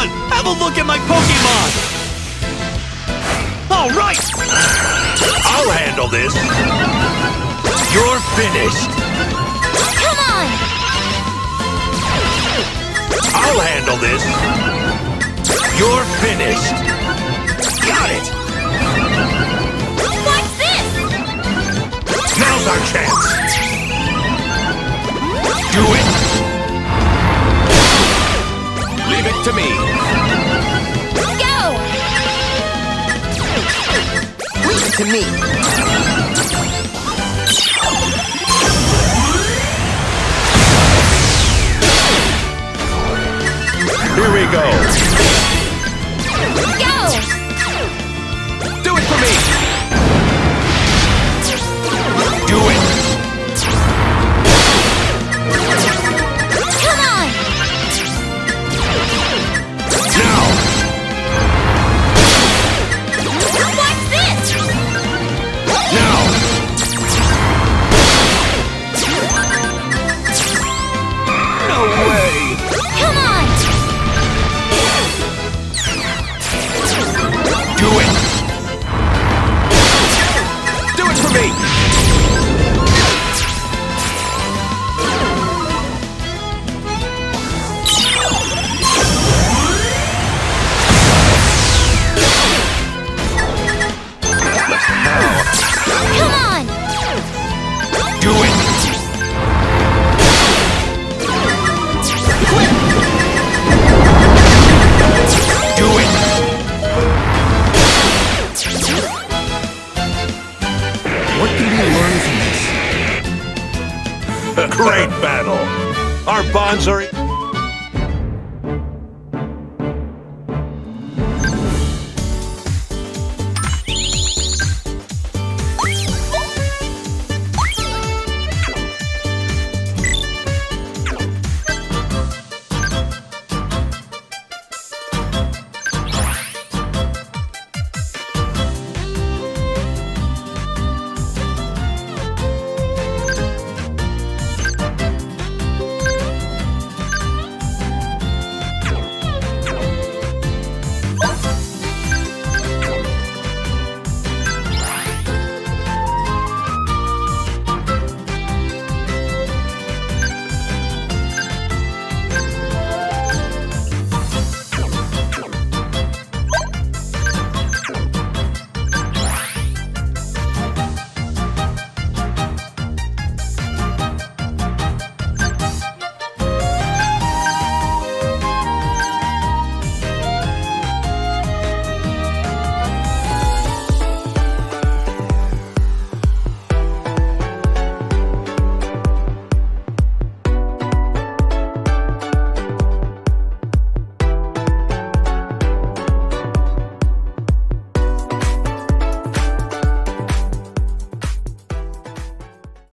Pokemon! Have a look at my Pokemon! All right! I'll handle this! You're finished! Come on! I'll handle this! You're finished! Got it! What's this? Now's our chance! Do it! To me. Go! Leave it to me. Here we go. Go! Do it for me. Great battle. Our bonds are